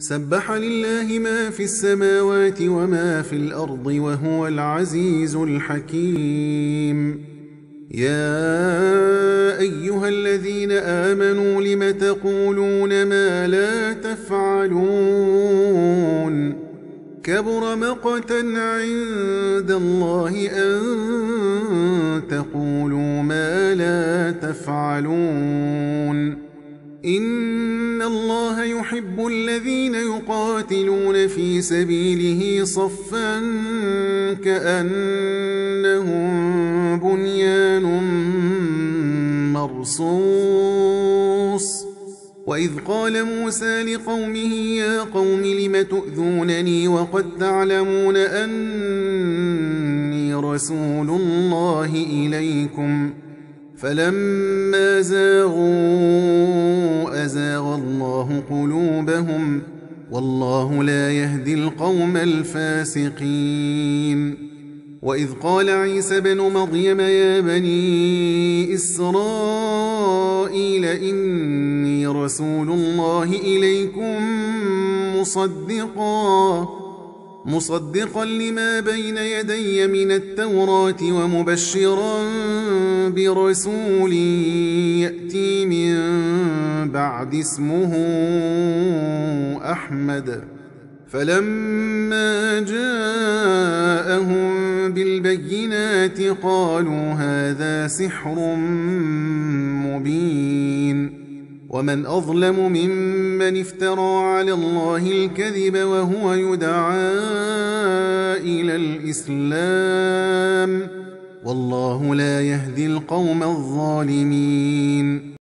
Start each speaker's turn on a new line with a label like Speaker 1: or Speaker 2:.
Speaker 1: سبح لله ما في السماوات وما في الأرض وهو العزيز الحكيم يا أيها الذين آمنوا لم تقولون ما لا تفعلون كبر مقتا عند الله أن تقولوا ما لا تفعلون إن الله يحب الذين يقاتلون في سبيله صفا كأنهم بنيان مرصوص وإذ قال موسى لقومه يا قوم لم تؤذونني وقد تعلمون أني رسول الله إليكم ۖ فلما زاغوا أزاغ الله قلوبهم والله لا يهدي القوم الفاسقين وإذ قال عيسى بن مريم يا بني إسرائيل إني رسول الله إليكم مصدقا مصدقا لما بين يدي من التوراة ومبشرا برسول يأتي من بعد اسمه أحمد فلما جاءهم بالبينات قالوا هذا سحر مبين ومن أظلم ممن افترى على الله الكذب وهو يدعى إلى الإسلام ۖ والله لا يهدي القوم الظالمين